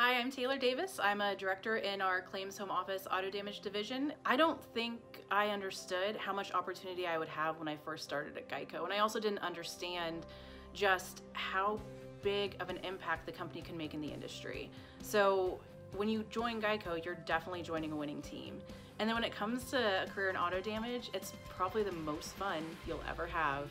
Hi, I'm Taylor Davis. I'm a director in our Claims Home Office Auto Damage Division. I don't think I understood how much opportunity I would have when I first started at Geico, and I also didn't understand just how big of an impact the company can make in the industry. So when you join Geico, you're definitely joining a winning team. And then when it comes to a career in auto damage, it's probably the most fun you'll ever have.